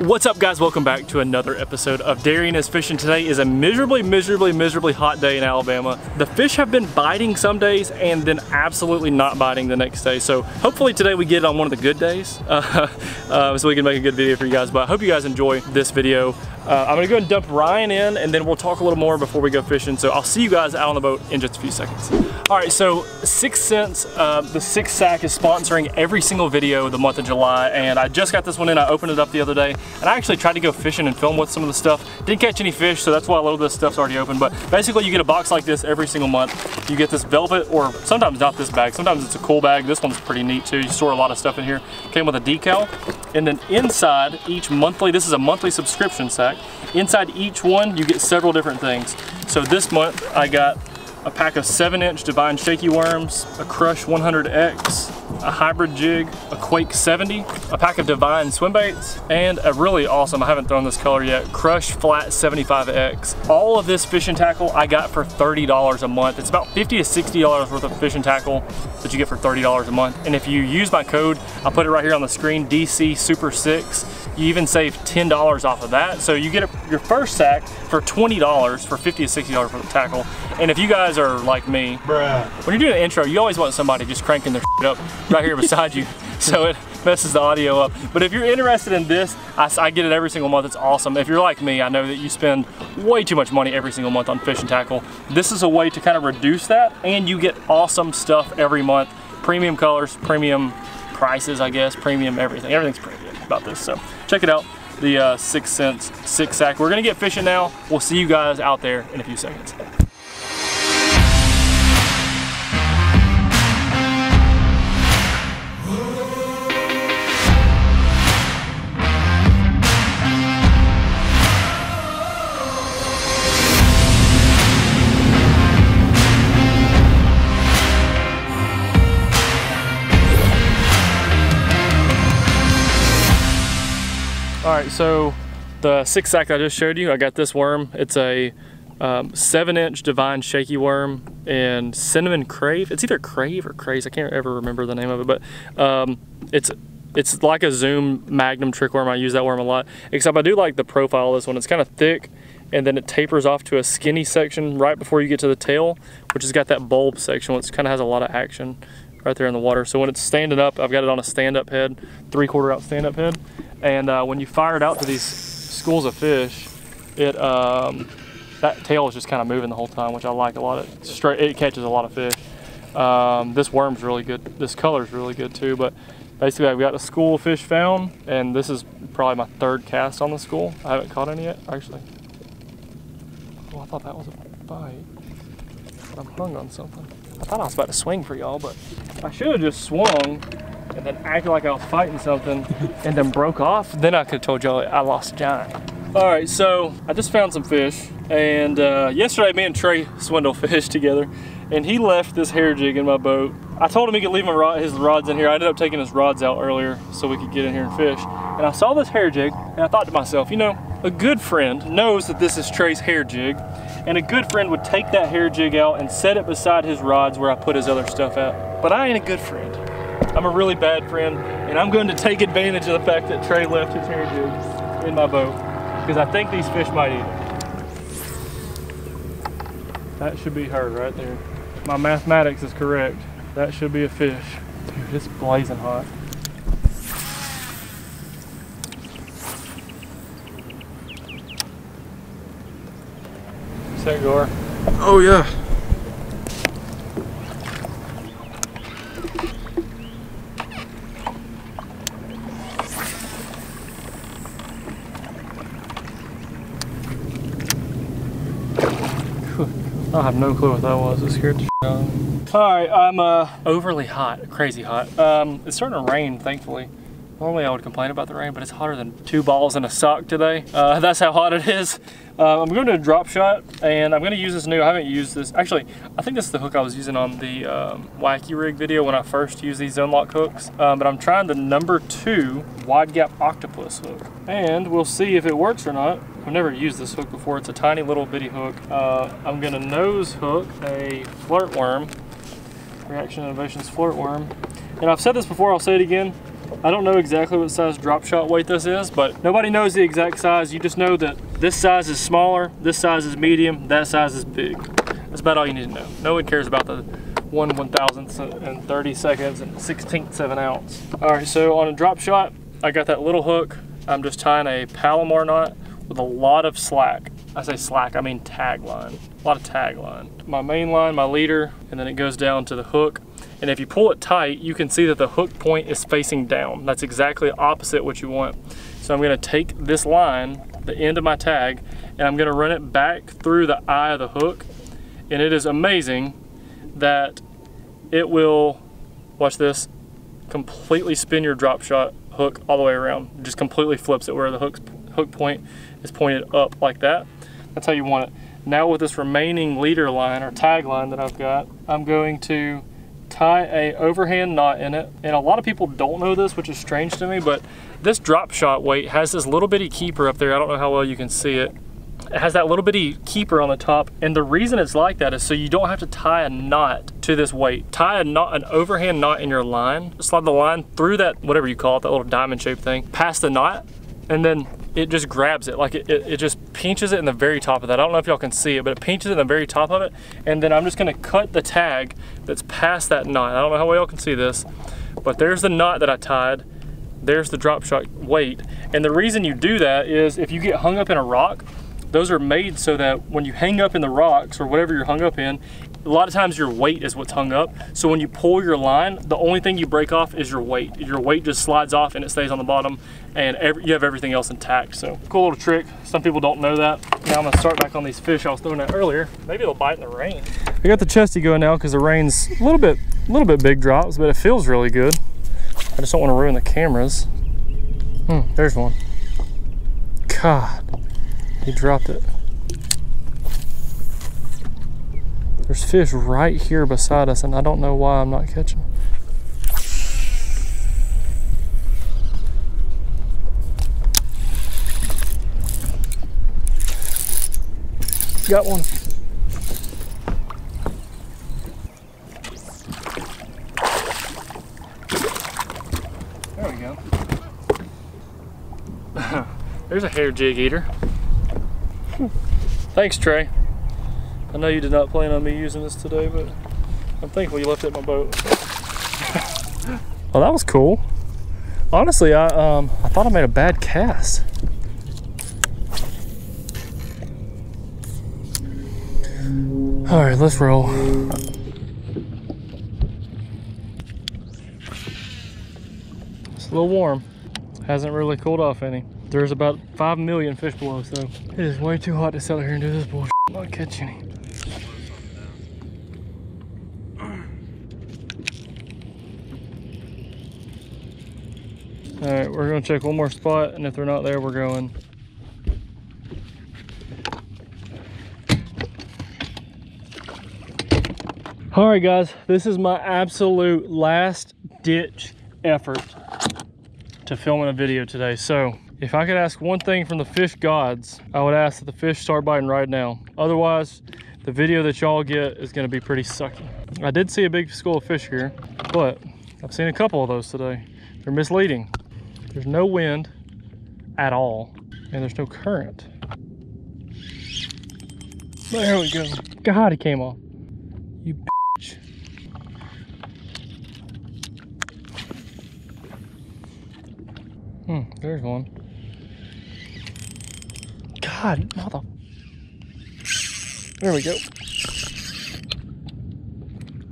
What's up guys? Welcome back to another episode of Darien is Fishing. Today is a miserably, miserably, miserably hot day in Alabama. The fish have been biting some days and then absolutely not biting the next day. So hopefully today we get on one of the good days uh, uh, so we can make a good video for you guys. But I hope you guys enjoy this video. Uh, I'm gonna go and dump Ryan in and then we'll talk a little more before we go fishing. So I'll see you guys out on the boat in just a few seconds. All right, so 6th Sense, uh, the Six Sack is sponsoring every single video the month of July and I just got this one in. I opened it up the other day and I actually tried to go fishing and film with some of the stuff. Didn't catch any fish, so that's why a little bit of stuff's already open. But basically you get a box like this every single month. You get this velvet, or sometimes not this bag, sometimes it's a cool bag. This one's pretty neat too. You store a lot of stuff in here. Came with a decal. And then inside each monthly, this is a monthly subscription sack. Inside each one, you get several different things. So this month I got a pack of 7 inch Divine Shaky Worms, a Crush 100X, a hybrid jig, Quake 70, a pack of Divine swim baits, and a really awesome, I haven't thrown this color yet, Crush Flat 75X. All of this fishing tackle I got for $30 a month. It's about 50 to $60 worth of fishing tackle that you get for $30 a month. And if you use my code, I'll put it right here on the screen, DC Super 6, you even save $10 off of that. So you get a, your first sack for $20 for 50 to $60 for the tackle. And if you guys are like me, Bruh. when you're doing an intro, you always want somebody just cranking their up right here beside you. So it messes the audio up. But if you're interested in this, I, I, get it every single month. It's awesome. If you're like me, I know that you spend way too much money every single month on fishing tackle. This is a way to kind of reduce that and you get awesome stuff every month. Premium colors, premium prices, I guess, premium everything. Everything's premium about this. So check it out the uh, 6th Sense, Six Sack. We're gonna get fishing now. We'll see you guys out there in a few seconds. So the six sack I just showed you, I got this worm. It's a um, seven inch divine shaky worm and cinnamon crave. It's either crave or craze. I can't ever remember the name of it, but um, it's it's like a zoom magnum trick worm. I use that worm a lot, except I do like the profile of this one. It's kind of thick and then it tapers off to a skinny section right before you get to the tail, which has got that bulb section, which kind of has a lot of action right there in the water. So when it's standing up, I've got it on a stand-up head, three-quarter out stand-up head. And uh, when you fire it out to these schools of fish, it um, that tail is just kind of moving the whole time, which I like a lot. It straight, it catches a lot of fish. Um, this worm's really good. This color's really good too. But basically, I've got a school of fish found, and this is probably my third cast on the school. I haven't caught any yet, actually. Oh, I thought that was a bite. But I'm hung on something. I thought I was about to swing for y'all, but I should have just swung and then acted like I was fighting something and then broke off, then I could have told y'all I lost a giant. All right, so I just found some fish and uh, yesterday me and Trey swindle fished together and he left this hair jig in my boat. I told him he could leave my rod, his rods in here. I ended up taking his rods out earlier so we could get in here and fish. And I saw this hair jig and I thought to myself, you know, a good friend knows that this is Trey's hair jig and a good friend would take that hair jig out and set it beside his rods where I put his other stuff at. But I ain't a good friend. I'm a really bad friend, and I'm going to take advantage of the fact that Trey left his hair jig in my boat, because I think these fish might eat it. That should be her right there. My mathematics is correct. That should be a fish. Dude, it's blazing hot. Set Gar. Oh yeah. I have no clue what that was. It scared the shit out of me. All right, I'm uh, overly hot, crazy hot. Um, it's starting to rain, thankfully. Normally I would complain about the rain, but it's hotter than two balls in a sock today. Uh, that's how hot it is. Uh, I'm going to drop shot, and I'm going to use this new, I haven't used this, actually, I think this is the hook I was using on the um, Wacky Rig video when I first used these ZoneLoc hooks, um, but I'm trying the number two Wide Gap Octopus hook, and we'll see if it works or not. I've never used this hook before. It's a tiny little bitty hook. Uh, I'm going to nose hook a flirt worm, Reaction Innovations flirt worm, and I've said this before, I'll say it again, I don't know exactly what size drop shot weight this is, but nobody knows the exact size. You just know that this size is smaller, this size is medium, that size is big. That's about all you need to know. No one cares about the one one thousandth and 30 seconds and 16th of an ounce. All right, so on a drop shot, I got that little hook. I'm just tying a Palomar knot with a lot of slack. I say slack, I mean tag line. A lot of tag line. My main line, my leader, and then it goes down to the hook. And if you pull it tight, you can see that the hook point is facing down. That's exactly opposite what you want. So I'm gonna take this line, the end of my tag, and I'm gonna run it back through the eye of the hook. And it is amazing that it will, watch this, completely spin your drop shot hook all the way around. It just completely flips it where the hook, hook point is pointed up like that. That's how you want it. Now with this remaining leader line or tag line that I've got, I'm going to tie a overhand knot in it. And a lot of people don't know this, which is strange to me, but this drop shot weight has this little bitty keeper up there. I don't know how well you can see it. It has that little bitty keeper on the top. And the reason it's like that is so you don't have to tie a knot to this weight. Tie a knot, an overhand knot in your line. Slide the line through that, whatever you call it, that little diamond shaped thing, past the knot, and then it just grabs it. Like it, it, it, just pinches it in the very top of that. I don't know if y'all can see it, but it pinches it in the very top of it. And then I'm just gonna cut the tag that's past that knot. I don't know how well y'all can see this, but there's the knot that I tied. There's the drop shot weight. And the reason you do that is if you get hung up in a rock, those are made so that when you hang up in the rocks or whatever you're hung up in, a lot of times your weight is what's hung up. So when you pull your line, the only thing you break off is your weight. Your weight just slides off and it stays on the bottom and every, you have everything else intact. So cool little trick. Some people don't know that. Now I'm gonna start back on these fish I was throwing at earlier. Maybe they'll bite in the rain. I got the chesty going now because the rain's a little bit, a little bit big drops, but it feels really good. I just don't want to ruin the cameras. Hmm, there's one. God, he dropped it. Fish right here beside us, and I don't know why I'm not catching them. Got one. There we go. There's a hair jig eater. Thanks, Trey. I know you did not plan on me using this today, but I'm thankful you left it in my boat. well, that was cool. Honestly, I um, I thought I made a bad cast. All right, let's roll. It's a little warm. Hasn't really cooled off any. There's about 5 million fish below, so it is way too hot to sit here and do this bullshit. Not catch any. All right, we're gonna check one more spot, and if they're not there, we're going. All right, guys, this is my absolute last ditch effort to filming a video today. So if I could ask one thing from the fish gods, I would ask that the fish start biting right now. Otherwise, the video that y'all get is gonna be pretty sucky. I did see a big school of fish here, but I've seen a couple of those today. They're misleading. There's no wind at all, and there's no current. There we go. God, he came off. You bitch. Hmm, there's one. God, mother. There we go.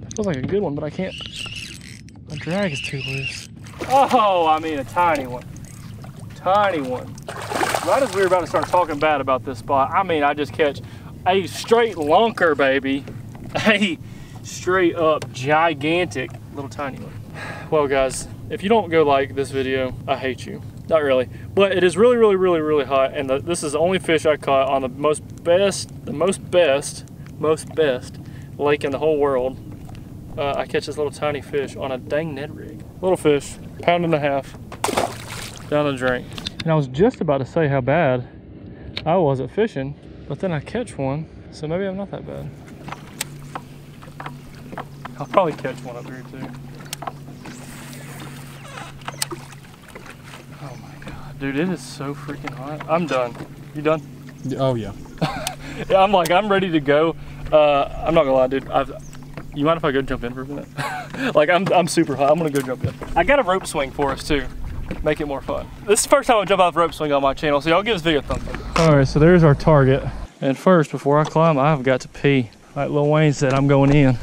That feels like a good one, but I can't. My drag is too loose. Oh, I mean a tiny one. Tiny one. Right as we were about to start talking bad about this spot, I mean I just catch a straight lunker, baby. A straight up gigantic little tiny one. Well guys, if you don't go like this video, I hate you. Not really, but it is really, really, really, really hot, and the, this is the only fish I caught on the most best, the most best, most best lake in the whole world. Uh, I catch this little tiny fish on a dang Ned rig. Little fish, pound and a half, down the drink. And I was just about to say how bad I was at fishing, but then I catch one, so maybe I'm not that bad. I'll probably catch one up here too. Oh my God, dude, it is so freaking hot. I'm done. You done? Oh yeah. Yeah, I'm like, I'm ready to go. Uh, I'm not gonna lie, dude. I've, you mind if I go jump in for a minute? like, I'm, I'm super hot. I'm gonna go jump in. I got a rope swing for us too. Make it more fun. This is the first time I jump out of rope swing on my channel, so y'all give this video a thumbs up. All right, so there's our target. And first, before I climb, I've got to pee. Like Lil Wayne said, I'm going in.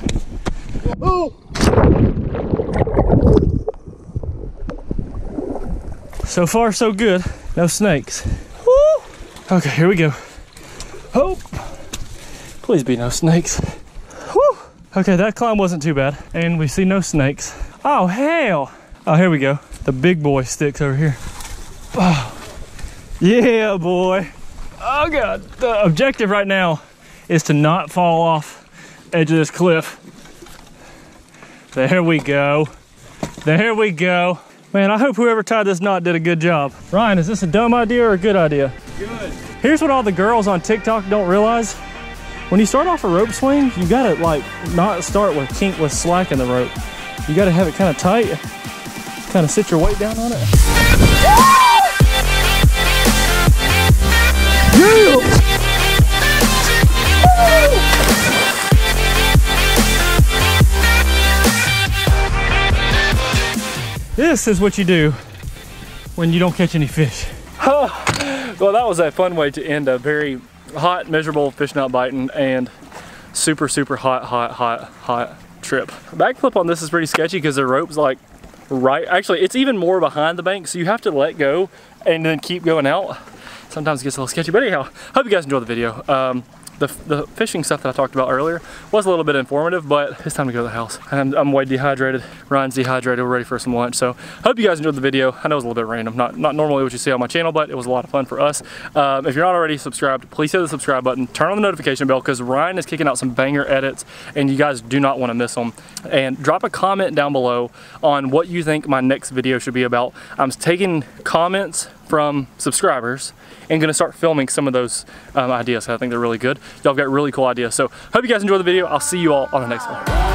So far, so good. No snakes. Woo! Okay, here we go. Hope. Please be no snakes. Okay, that climb wasn't too bad. And we see no snakes. Oh, hell. Oh, here we go. The big boy sticks over here. Oh. Yeah, boy. Oh, God. The objective right now is to not fall off edge of this cliff. There we go. There we go. Man, I hope whoever tied this knot did a good job. Ryan, is this a dumb idea or a good idea? Good. Here's what all the girls on TikTok don't realize. When you start off a rope swing, you gotta like not start with kink with slack in the rope. You gotta have it kind of tight, kind of sit your weight down on it. This is what you do when you don't catch any fish. well, that was a fun way to end a very hot, miserable fish not biting and super, super hot, hot, hot, hot trip. Backflip on this is pretty sketchy because the rope's like right, actually it's even more behind the bank so you have to let go and then keep going out. Sometimes it gets a little sketchy, but anyhow, hope you guys enjoy the video. Um, the, the fishing stuff that I talked about earlier was a little bit informative, but it's time to go to the house. I'm, I'm way dehydrated. Ryan's dehydrated. We're ready for some lunch. So hope you guys enjoyed the video. I know it was a little bit random. Not, not normally what you see on my channel, but it was a lot of fun for us. Um, if you're not already subscribed, please hit the subscribe button. Turn on the notification bell because Ryan is kicking out some banger edits and you guys do not want to miss them. And drop a comment down below on what you think my next video should be about. I'm taking comments from subscribers and gonna start filming some of those um, ideas. I think they're really good. Y'all got really cool ideas. So hope you guys enjoy the video. I'll see you all on the next one.